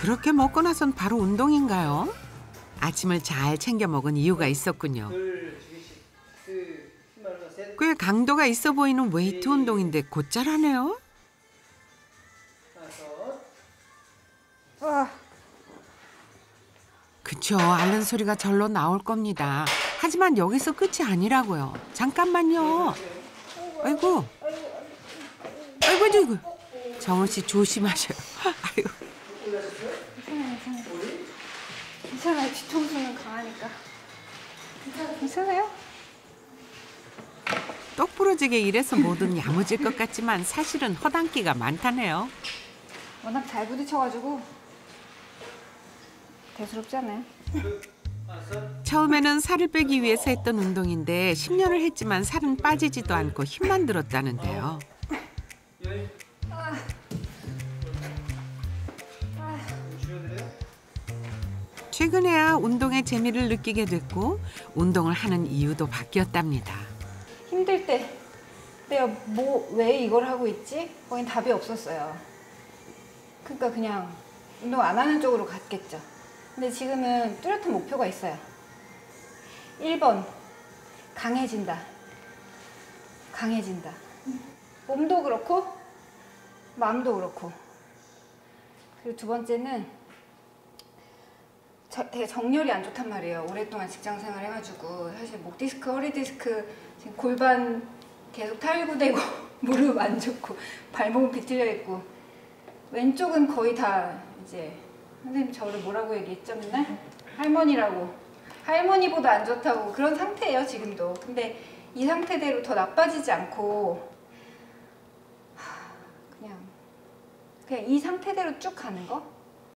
그렇게 먹고 나선 바로 운동인가요? 아침을 잘 챙겨 먹은 이유가 있었군요. 꽤 강도가 있어 보이는 웨이트 운동인데 곧잘 하네요. 다섯. 와, 그쵸 앓는 소리가 절로 나올 겁니다. 하지만 여기서 끝이 아니라고요. 잠깐만요. 아이고. 아이고 아이고. 정원 씨 조심하셔요. 아이고. 괜찮아요. 뒤통수는 강하니까. 괜찮아요? 똑 부러지게 일해서 뭐든 야무질 것 같지만 사실은 허당기가 많다네요. 워낙 잘 부딪혀가지고 대수롭지 않아요? 처음에는 살을 빼기 위해서 했던 운동인데 10년을 했지만 살은 빠지지도 않고 힘만 들었다는데요. 열. 줄여드려요? 최근에야 운동의 재미를 느끼게 됐고 운동을 하는 이유도 바뀌었답니다. 힘들 때 내가 뭐 왜 이걸 하고 있지? 거긴 답이 없었어요. 그러니까 그냥 운동 안 하는 쪽으로 갔겠죠. 근데 지금은 뚜렷한 목표가 있어요. 1번 강해진다. 강해진다. 몸도 그렇고 마음도 그렇고. 그리고 두 번째는 저, 되게 정렬이 안 좋단 말이에요. 오랫동안 직장 생활 해가지고. 사실 목 디스크, 허리 디스크, 골반 계속 탈구되고 무릎 안 좋고 발목은 비틀려 있고. 왼쪽은 거의 다 이제 선생님 저를 뭐라고 얘기했죠 맨날? 할머니라고. 할머니보다 안 좋다고. 그런 상태예요 지금도. 근데 이 상태대로 더 나빠지지 않고 하, 그냥 그냥 이 상태대로 쭉 가는 거